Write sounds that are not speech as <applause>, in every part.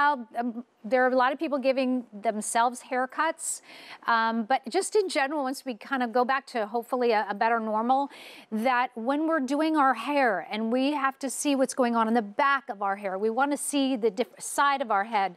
Um, there are a lot of people giving themselves haircuts, um, but just in general, once we kind of go back to hopefully a, a, better normal, that when we're doing our hair and we have to see what's going on in the back of our hair, we want to see the side of our head.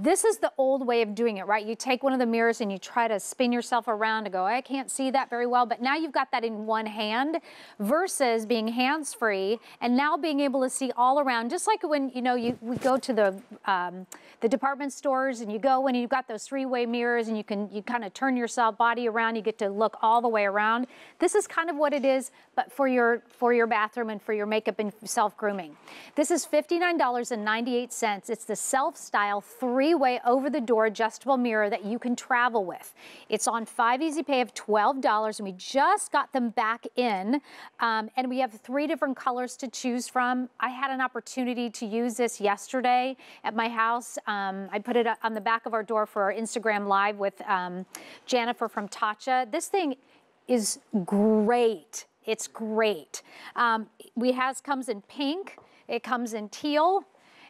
This is the old way of doing it, right? You take one of the mirrors and you try to spin yourself around to go, I can't see that very well, but now you've got that in one hand versus being hands-free and now being able to see all around, just like when, you know, you we go to the, um, the department stores and you go and you've got those three-way mirrors and you can, you kind of turn yourself body around, you get to look all the way around. This is kind of what it is, but for your, for your bathroom and for your makeup and self-grooming. This is $59.98. It's the self-style three three-way over-the-door adjustable mirror that you can travel with. It's on five easy pay of $12, and we just got them back in. Um, and we have three different colors to choose from. I had an opportunity to use this yesterday at my house. Um, I put it on the back of our door for our Instagram Live with um, Jennifer from Tatcha. This thing is great. It's great. Um, we has comes in pink. It comes in teal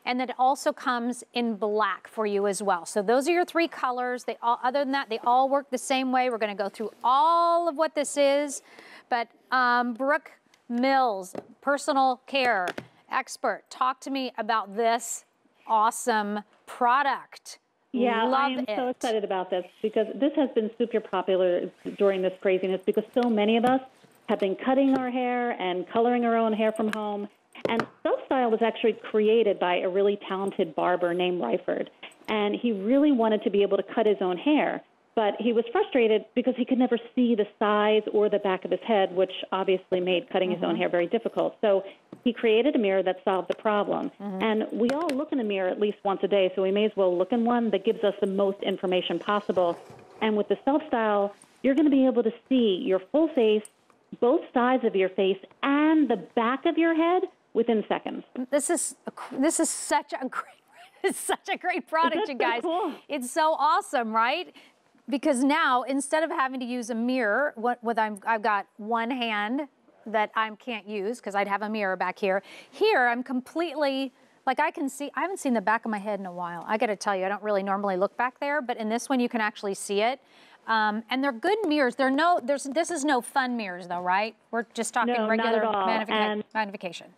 and then it also comes in black for you as well. So those are your three colors. They all, other than that, they all work the same way. We're gonna go through all of what this is, but um, Brooke Mills, personal care expert, talk to me about this awesome product. Yeah, Love I am it. so excited about this because this has been super popular during this craziness because so many of us have been cutting our hair and coloring our own hair from home and Self Style was actually created by a really talented barber named Ryford. And he really wanted to be able to cut his own hair. But he was frustrated because he could never see the size or the back of his head, which obviously made cutting mm-hmm. his own mm-hmm. hair very difficult. So he created a mirror that solved the problem. Mm-hmm. And we all look in a mirror at least once a day, so we may as well look in one that gives us the most information possible. And with the self style, you're going to be able to see your full face, both sides of your face, and the back of your head within seconds. This is this is such a <laughs> great it's such a great product, you guys. So cool? It's so awesome, right? Because now instead of having to use a mirror, what, what I'm, I've got one hand that I can't use because I'd have a mirror back here. Here, I'm completely like I can see, I haven't seen the back of my head in a while. I gotta tell you, I don't really normally look back there, but in this one you can actually see it. Um, and they're good mirrors. They're no, there's, this is no fun mirrors though, right? We're just talking no, regular magnification.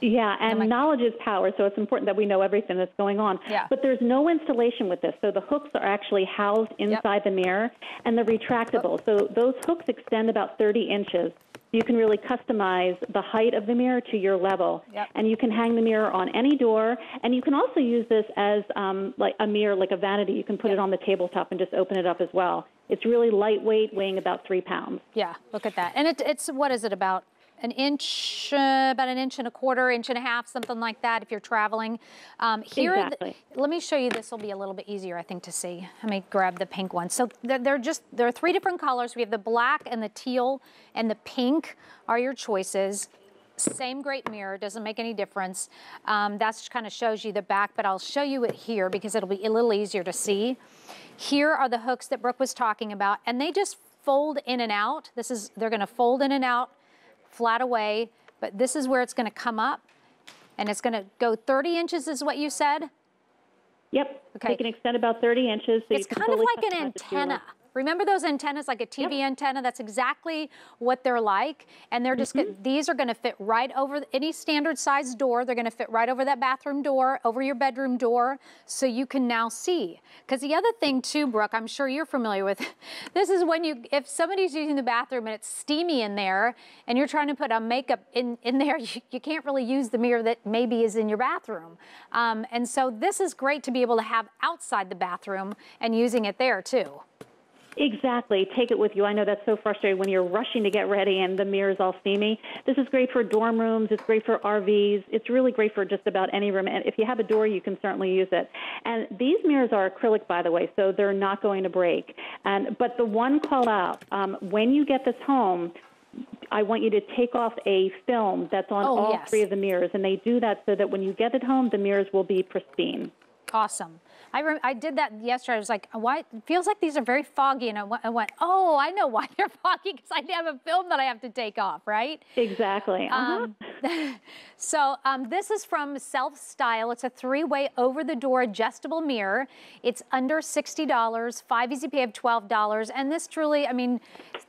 Yeah, and knowledge is power, so it's important that we know everything that's going on. Yeah. But there's no installation with this, so the hooks are actually housed inside yep. the mirror, and they're retractable. Oh. So those hooks extend about 30 inches. You can really customize the height of the mirror to your level, yep. and you can hang the mirror on any door. And you can also use this as um, like a mirror, like a vanity. You can put yep. it on the tabletop and just open it up as well. It's really lightweight, weighing about three pounds. Yeah, look at that. And it, it's what is it about an inch, uh, about an inch and a quarter, inch and a half, something like that if you're traveling. Um, here, exactly. the, let me show you, this will be a little bit easier, I think, to see. Let me grab the pink one. So they're, they're just, there are three different colors. We have the black and the teal and the pink are your choices. Same great mirror, doesn't make any difference. Um, that kind of shows you the back, but I'll show you it here because it'll be a little easier to see. Here are the hooks that Brooke was talking about, and they just fold in and out. This is, they're gonna fold in and out flat away, but this is where it's gonna come up and it's gonna go 30 inches is what you said? Yep, okay. they can extend about 30 inches. So it's kind of like an antenna. Remember those antennas, like a TV yep. antenna? That's exactly what they're like. And they're just, mm -hmm. these are gonna fit right over any standard size door. They're gonna fit right over that bathroom door, over your bedroom door, so you can now see. Because the other thing too, Brooke, I'm sure you're familiar with, <laughs> this is when you, if somebody's using the bathroom and it's steamy in there, and you're trying to put a makeup in, in there, <laughs> you, you can't really use the mirror that maybe is in your bathroom. Um, and so this is great to be able to have outside the bathroom and using it there too. Exactly. Take it with you. I know that's so frustrating when you're rushing to get ready and the mirror's all steamy. This is great for dorm rooms. It's great for RVs. It's really great for just about any room. And if you have a door, you can certainly use it. And these mirrors are acrylic, by the way, so they're not going to break. And but the one call out um, when you get this home, I want you to take off a film that's on oh, all yes. three of the mirrors, and they do that so that when you get it home, the mirrors will be pristine. Awesome. I, I did that yesterday. I was like, why? It feels like these are very foggy. And I went, went oh, I know why they're <laughs> foggy because I have a film that I have to take off, right? Exactly. Uh -huh. um, <laughs> so um, this is from Self Style. It's a three-way over-the-door adjustable mirror. It's under $60, five easy pay of $12. And this truly, I mean,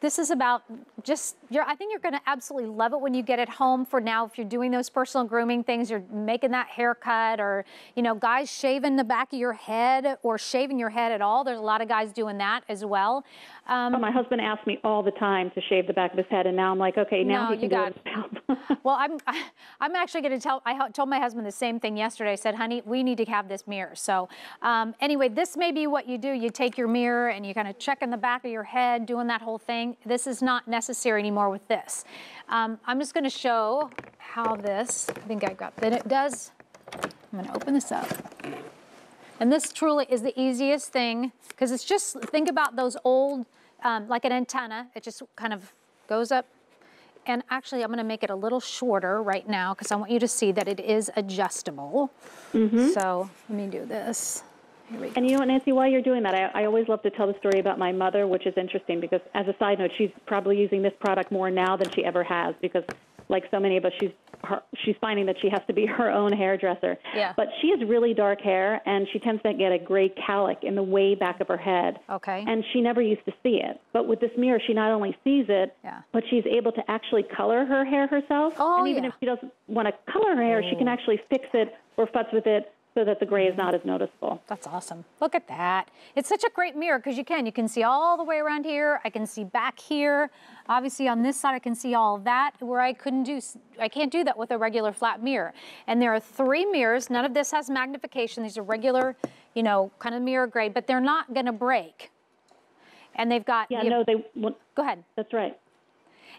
this is about just, you're, I think you're gonna absolutely love it when you get it home for now. If you're doing those personal grooming things, you're making that haircut or, you know, guys shaving the back of your head or shaving your head at all. There's a lot of guys doing that as well. Um, oh, my husband asks me all the time to shave the back of his head, and now I'm like, okay, now no, he can do it <laughs> well, I'm <laughs> I'm actually going to tell. I told my husband the same thing yesterday. I said, honey, we need to have this mirror. So um, anyway, this may be what you do. You take your mirror and you kind of check in the back of your head, doing that whole thing. This is not necessary anymore with this. Um, I'm just going to show how this. I think I got. Then it does. I'm going to open this up. And this truly is the easiest thing because it's just, think about those old, um, like an antenna. It just kind of goes up. And actually, I'm going to make it a little shorter right now because I want you to see that it is adjustable. Mm -hmm. So let me do this. And you know what, Nancy, while you're doing that, I, I always love to tell the story about my mother, which is interesting because, as a side note, she's probably using this product more now than she ever has because, like so many of us, she's her, she's finding that she has to be <laughs> her own hairdresser. Yeah. But she has really dark hair, and she tends to get a gray cowlick in the way back of her head. Okay. And she never used to see it. But with this mirror, she not only sees it, yeah. but she's able to actually color her hair herself. Oh, and even yeah. if she doesn't want to color her hair, oh. she can oh. actually fix it or futz with it so that the gray is not as noticeable. That's awesome. Look at that. It's such a great mirror because you can. You can see all the way around here. I can see back here. Obviously on this side I can see all that where I couldn't do, I can't do that with a regular flat mirror. And there are three mirrors. None of this has magnification. These are regular, you know, kind of mirror grade, but they're not going to break. And they've got. Yeah, no, they. Go ahead. That's right.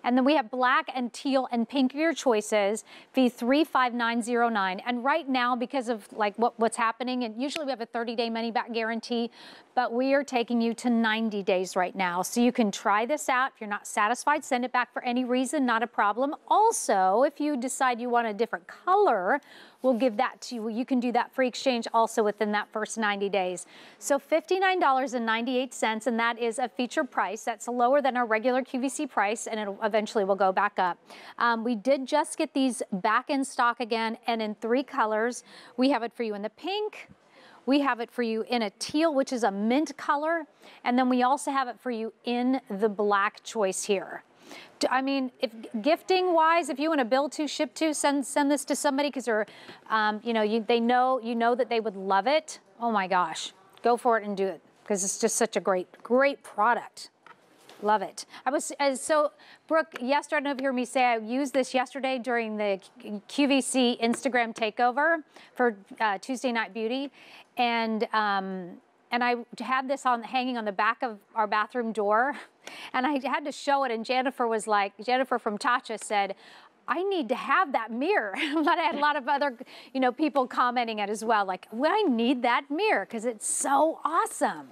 And then we have black and teal and pink your choices, V35909. And right now, because of like what, what's happening, and usually we have a 30 day money back guarantee, but we are taking you to 90 days right now. So you can try this out. If you're not satisfied, send it back for any reason, not a problem. Also, if you decide you want a different color, we'll give that to you. You can do that free exchange also within that first 90 days. So $59.98, and that is a feature price. That's lower than our regular QVC price, and it eventually will go back up. Um, we did just get these back in stock again, and in three colors. We have it for you in the pink, we have it for you in a teal, which is a mint color. And then we also have it for you in the black choice here. I mean, if gifting wise, if you want to build to, ship to, send send this to somebody because they're, um, you know, you, they know you know that they would love it. Oh my gosh, go for it and do it because it's just such a great great product. Love it. I was uh, so Brooke. Yesterday, I don't know if you heard me say I used this yesterday during the QVC Instagram takeover for uh, Tuesday Night Beauty, and um, and I had this on hanging on the back of our bathroom door, <laughs> and I had to show it. And Jennifer was like, Jennifer from Tatcha said, I need to have that mirror. <laughs> but I had a lot of other, you know, people commenting it as well, like, well, I need that mirror because it's so awesome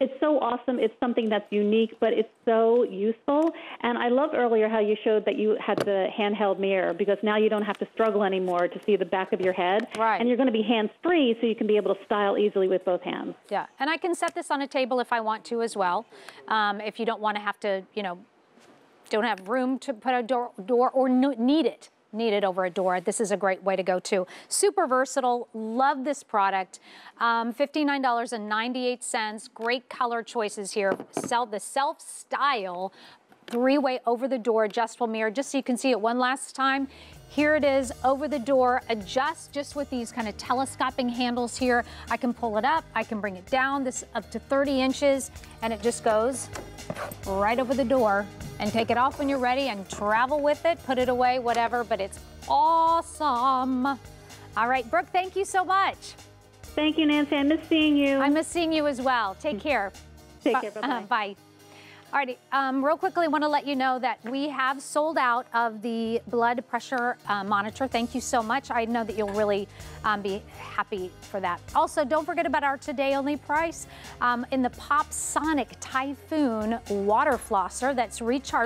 it's so awesome. It's something that's unique, but it's so useful. And I love earlier how you showed that you had the handheld mirror because now you don't have to struggle anymore to see the back of your head. Right. And you're going to be hands free so you can be able to style easily with both hands. Yeah. And I can set this on a table if I want to as well. Um, if you don't want to have to, you know, don't have room to put a door, door or need it needed over a door. This is a great way to go too. Super versatile, love this product. Um, $59.98, great color choices here. Sell the self-style three-way over-the-door adjustable mirror, just so you can see it one last time. Here it is over the door, adjust just with these kind of telescoping handles here. I can pull it up, I can bring it down, this up to 30 inches, and it just goes right over the door and take it off when you're ready and travel with it, put it away, whatever, but it's awesome. All right, Brooke, thank you so much. Thank you, Nancy. I miss seeing you. I miss seeing you as well. Take care. Take care. <laughs> Bye-bye. Uh, bye. Alrighty, um, real quickly, I want to let you know that we have sold out of the blood pressure uh, monitor. Thank you so much. I know that you'll really um, be happy for that. Also, don't forget about our today only price um, in the Pop Sonic Typhoon water flosser that's rechargeable.